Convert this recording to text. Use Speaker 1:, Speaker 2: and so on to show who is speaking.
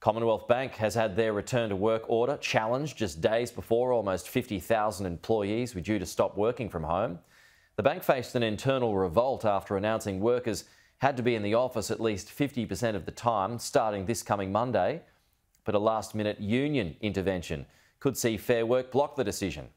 Speaker 1: Commonwealth Bank has had their return to work order challenged just days before almost 50,000 employees were due to stop working from home. The bank faced an internal revolt after announcing workers had to be in the office at least 50% of the time starting this coming Monday. But a last minute union intervention could see Fair Work block the decision.